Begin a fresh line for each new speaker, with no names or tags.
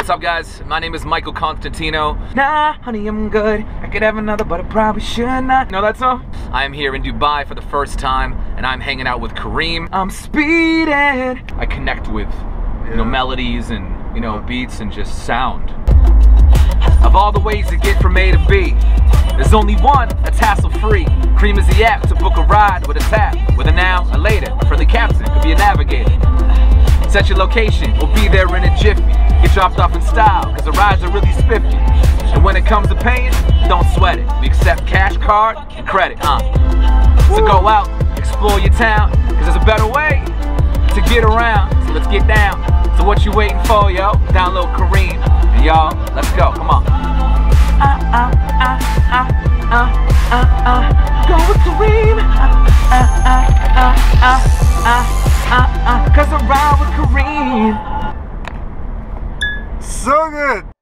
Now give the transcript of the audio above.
What's up, guys? My name is Michael Constantino. Nah, honey, I'm good. I could have another, but I probably should not. Know that song? I am here in Dubai for the first time, and I'm hanging out with Careem. I'm speeding. I connect with, you know, melodies and, you know, beats and just sound. Of all the ways to get from A to B, there's only one that's hassle-free. Careem is the app to book a ride with a tap, with a now, a later. A friendly captain could be a navigator. Set your location, we'll be there in a jiffy. Dropped off in style, cause the rides are really spiffy. And when it comes to paying, don't sweat it. We accept cash, card, and credit, huh? So go out, explore your town, cause there's a better way to get around. So let's get down. So what you waiting for, yo? Download Careem. And y'all, let's go, come on. Uh, uh, uh, uh, uh, uh, uh. Go with Careem. Uh, uh, uh, uh, uh, uh, uh, uh. Cause I ride with Careem.
So good.